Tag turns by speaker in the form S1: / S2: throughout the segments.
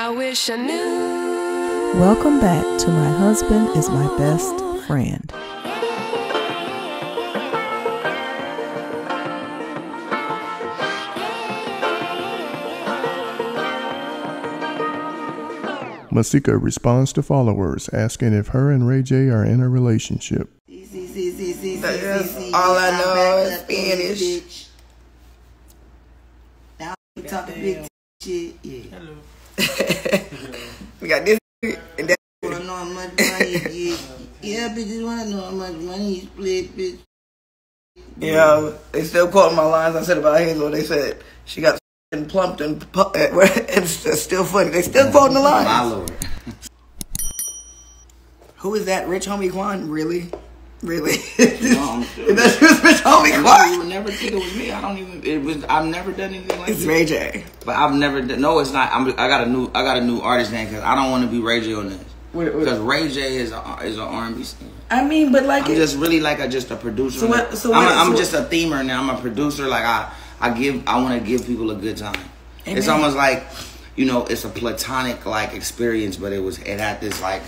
S1: I wish I knew.
S2: Welcome back to My Husband is My Best Friend.
S3: Masika responds to followers asking if her and Ray J are in a relationship.
S4: All I know is Spanish.
S5: Now we talking big shit. Yeah.
S4: We got this and that.
S5: Wanna know how much money you get? Yeah, bitches wanna know how much money you split, bitch.
S4: You know, they still quoting my lines I said about Hazel. They said she got and plumped and pu- it's it's still funny. They still quoting the lines.
S6: My lord.
S4: Who is that? Rich homie Quan? Really? Really?
S6: No, I'm sure.
S4: That's just Rich homie
S6: You
S4: Quan.
S6: would never think it was me. I don't even. It was. I've never done anything like
S4: It's. Ray J.
S6: But I've never. Done, no, it's not. I'm, I got a new. I got a new artist name because I don't want to be Ray J on this. Because Ray J is a, is an R&B singer.
S4: I mean, but like
S6: I'm
S4: it,
S6: just really like a just a producer.
S4: So what- so
S6: I'm,
S4: what-
S6: I'm
S4: so-
S6: just a themer now. I'm a producer. Like I, I give. I want to give people a good time. It's almost like, you know, it's a platonic like experience, but it was it had this like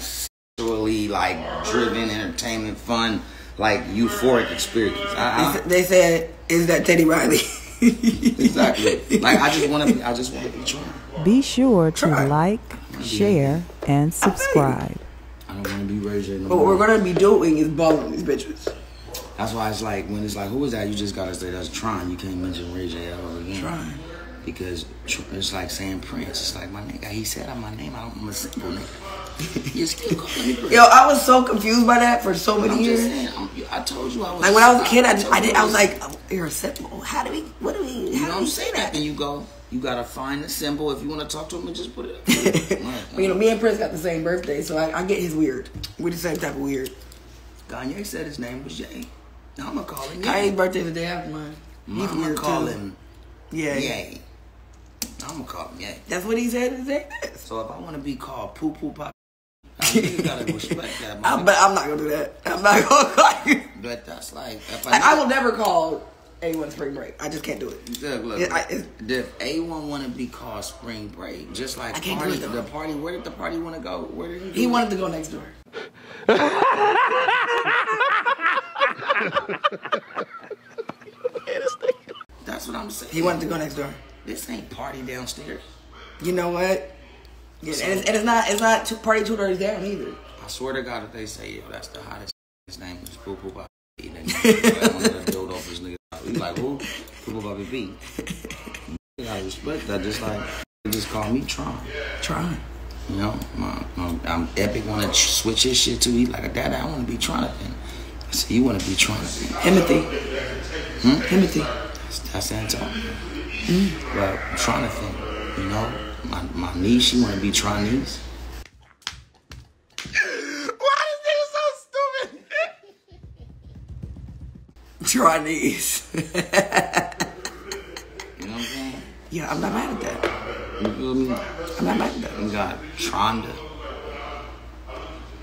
S6: sexually like driven entertainment, fun, like euphoric experience. I, I,
S4: they said, is that Teddy Riley?
S6: exactly. like I just want to. be I just want to be trying.
S2: Be sure to
S4: Try.
S2: like, share, and subscribe.
S6: I don't want to be Ray J. No
S4: But what we're gonna be doing is balling these bitches.
S6: That's why it's like when it's like, who is that? You just gotta say that's Tron. You can't mention Ray J ever again.
S4: Tron.
S6: Because it's like saying Prince. It's like my nigga. He said I'm my name. I don't, I'm a simple nigga. You still calling me
S4: Yo, I was so confused by that for so many
S6: I'm
S4: years.
S6: just saying. I told you I was.
S4: Like when I was a kid, I,
S6: told
S4: I did. I was like, oh, "You're a simple. How do we? What do we?
S6: You
S4: How
S6: know
S4: do
S6: what
S4: we
S6: I'm
S4: say
S6: saying?
S4: that?"
S6: And you go. You gotta find the symbol. If you want to talk to him, and just put it. Up.
S4: You know, me and Prince got the same birthday, so I, I get his weird. We're the same type of weird.
S6: Kanye said his name was Jay. Now I'm gonna call him.
S4: Kanye's
S6: Ye.
S4: birthday the day after mine. He's
S6: I'm gonna call
S4: too.
S6: him
S4: Yeah,
S6: Yay. I'm gonna call him Yay.
S4: that's what he said his name is.
S6: So if I want to be called Poo Poo Pop, you gotta respect that.
S4: I, but I'm not gonna do that. I'm not gonna call you.
S6: But that's like if I,
S4: Like, I will never call anyone spring break. I just can't do it.
S6: Look, look,
S4: Yeah, I- it's-
S6: if A1 want to be called Spring Break, just like
S4: I can't do it, though.
S6: the party. Where did the party want to go? Where did he?
S4: He wanted to go next door.
S6: That's what I'm saying.
S4: He wanted to go next door.
S6: This ain't party downstairs.
S4: You know what? Yeah, and, it's, and it's not it's not two, party two doors down either.
S6: I swear to God, if they say yo, that's the hottest. His name is Poo Poo Pop. Nigga, one of the build off his nigga. He like who? Poo Poo Poppy B. Respect that. Just like they just call me Tron.
S4: Try.
S6: You know, my, my, I'm Epic want to switch his shit too. He like, Dad, I want to be Tronathan. I said, you want to be Tronathan.
S4: Timothy.
S6: Hmm?
S4: Timothy.
S6: That's, that's Antonio. But Tronathan, you know, my, my niece, she want to be Tronese.
S4: Chinese.
S6: You know what I'm saying?
S4: yeah, I'm not mad at that.
S6: You feel me?
S4: I'm not mad at that.
S6: We got Tronda.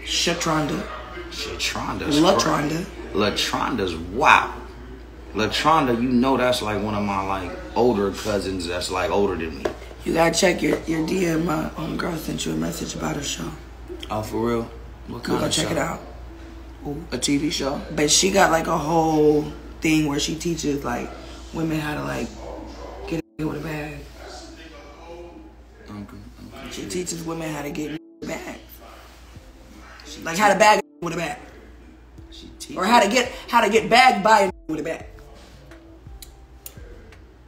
S4: Shatronda.
S6: Shit, Tronda.
S4: Latronda.
S6: Latronda's wow. Latronda, you know that's like one of my like older cousins that's like older than me.
S4: You gotta check your, your DM. My uh, homegirl sent you a message about her show.
S6: Oh, for real? What
S4: Go
S6: kind
S4: go
S6: of
S4: check
S6: show?
S4: it out.
S6: A TV show?
S4: But she got like a whole thing where she teaches like women how to like get a with a bag.
S6: Okay, okay.
S4: She teaches women how to get a bag. Like how to bag with a bag.
S6: She teach-
S4: Or how to get how to get bagged by a with a bag.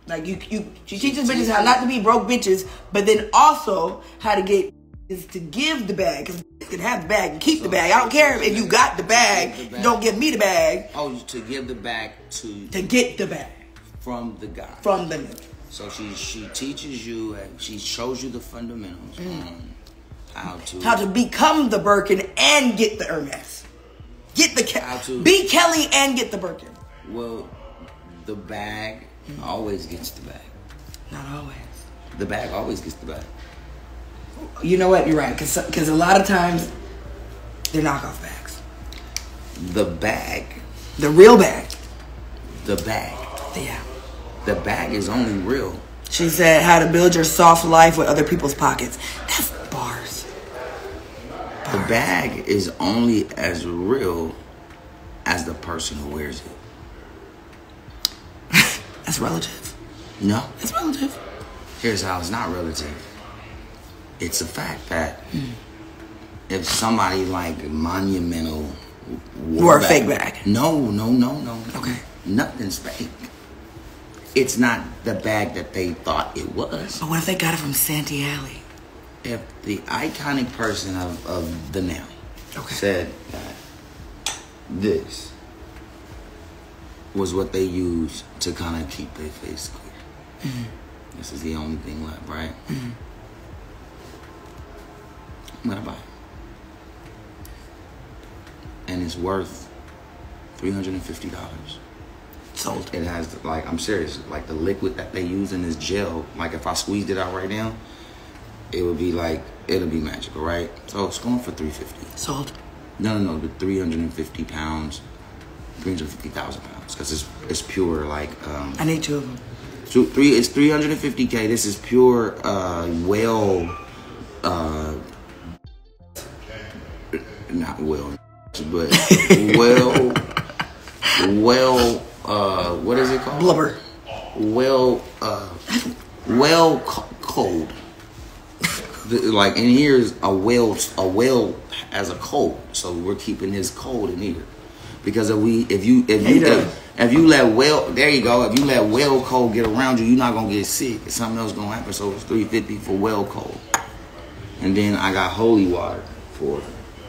S4: Like you you she teaches bitches how not to be broke bitches, but then also how to get is to give the bag. Cause you can have the bag and keep the bag. I don't care if you got the bag,
S6: the
S4: you don't give me the bag
S6: Oh, to give the bag to
S4: to get the bag
S6: from the guy.
S4: from the.
S6: So she she teaches you and she shows you the fundamentals on how to
S4: Mm. How to become the Birkin and get the Hermes. Get the
S6: How to-
S4: be Kelly and get the Birkin.
S6: well the bag always gets the bag.
S4: Not always.
S6: The bag always gets the bag.
S4: You know what? You're right. Cause, cause a lot of times they're knockoff bags.
S6: The bag,
S4: The real bag.
S6: the bag,
S4: Yeah.
S6: the bag is only real
S4: She said how to build your soft life with other people's pockets. That's bars.
S6: The bag is only as real as the person who wears it.
S4: That's relative.
S6: No,
S4: That's relative.
S6: here's how it's not relative. It's a fact that hmm. if somebody like monumental
S4: Wore a fake bag.
S6: No, no, no, no.
S4: Okay.
S6: Nothing's fake. It's not the bag that they thought it was.
S4: But what if they got it from Santee Alley?
S6: If the iconic person of, of the now
S4: Okay.
S6: said that this was what they used to kind of keep their face clear.
S4: Mm-hmm.
S6: This is the only thing left, right? I'm gonna buy it. And it's worth $350.
S4: Sold.
S6: It has like I'm serious, like the liquid that they use in this gel. Like if I squeezed it out right now, it would be like it'll be magical, right? So it's going for 350.
S4: Sold.
S6: No, no, no, the 350 pounds, 350,000 pounds, because it's it's pure like um.
S4: I need two of them.
S6: So three, it's 350k. This is pure uh well, uh, not well, but well, well, uh, what is it called?
S4: Blubber.
S6: well, uh, well co- cold. Like in here is a well, a well as a cold. So we're keeping this cold in here because if we, if you, if you, if, if you let well, there you go. If you let well cold get around you, you're not gonna get sick. Something else gonna happen. So it's 350 for well cold, and then I got holy water for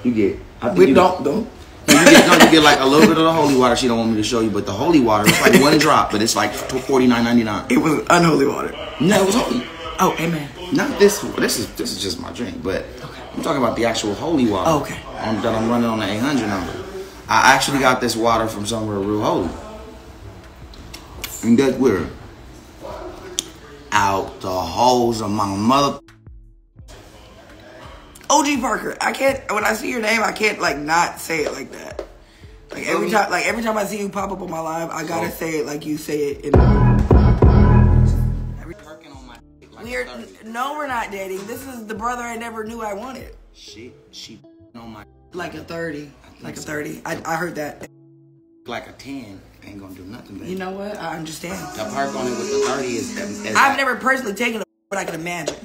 S6: you get. I think
S4: We
S6: you-
S4: don't don't.
S6: you get, no, you get like a little bit of the holy water. She don't want me to show you, but the holy water it's like one drop, but it's like forty nine ninety nine.
S4: It was unholy water.
S6: No, it was holy.
S4: Oh, amen.
S6: Not this. This is this is just my drink, but I'm talking about the actual holy water.
S4: Oh, okay.
S6: Um, that I'm running on the 800 number. I actually got this water from somewhere real holy. And guess where? Out the holes of my mother.
S4: OG Parker. I can't. When I see your name, I can't like not say it like that. Like every time, like every time I see you pop up on my live, I gotta
S6: Oh.
S4: say it like you say it. In
S6: like
S4: we're
S6: 30.
S4: no, we're not dating. This is the brother I never knew I wanted.
S6: She she on my
S4: Like a thirty, like a thirty. I I heard that.
S6: like a 10 ain't gonna do nothing, baby.
S4: You know what? I understand.
S6: the perk on it with the 30 is. Um, is
S4: I've never personally taken it, but I can imagine.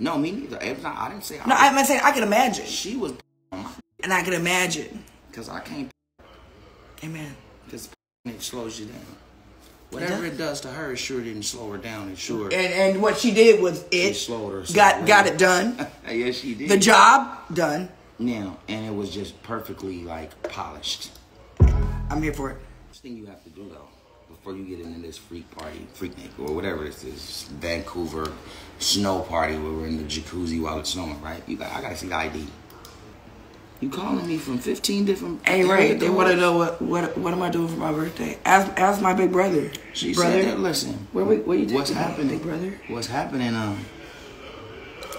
S6: No, me neither. Not, I didn't say.
S4: No,
S6: I,
S4: I'm saying I can imagine,
S6: she was
S4: and I can imagine.
S6: because I can't
S4: Amen.
S6: because it slows you down. Whatever it does to her, it sure didn't slow her down. It sure
S4: And and what she did was
S6: it
S4: it
S6: slowed her.
S4: got got it done.
S6: yes, she did.
S4: The job done.
S6: Now, and it was just perfectly like polished.
S4: I'm here for it.
S6: First thing you have to do though, before you get into this freak party, freak night, or whatever this is, Vancouver snow party where we're in the jacuzzi while it's snowing, right? You got, I gotta see the ID. You calling me from 15 different?
S4: Hey right. they want to know what what what am I doing for my birthday? Ask ask my big brother.
S6: She
S4: brother,
S6: said that. Listen,
S4: Where we- where you
S6: What's happening,
S4: big brother?
S6: What's happening? Um,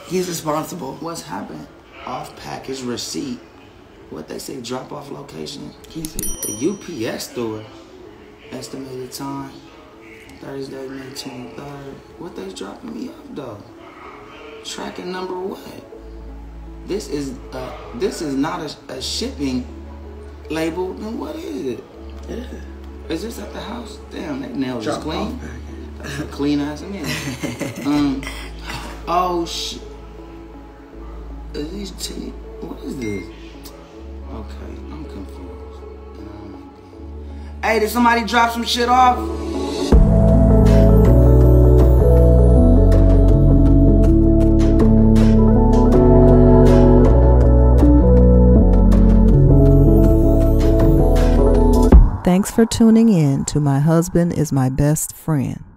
S4: he's responsible.
S6: what's happening? Off package receipt. What they say? Drop off location. The UPS store. Estimated time. Thursday, May 23rd. What they dropping me off though? Tracking number what? This is uh this is not a, a shipping label. Then what is it? Is this at the house? Damn, that nail is
S4: Drop
S6: clean.
S4: off
S6: That's a clean ass man. um. Oh shit. These What is this? Okay, I'm confused. Hey, did somebody drop some shit off?
S2: Thanks for tuning in to My Husband is My Best Friend.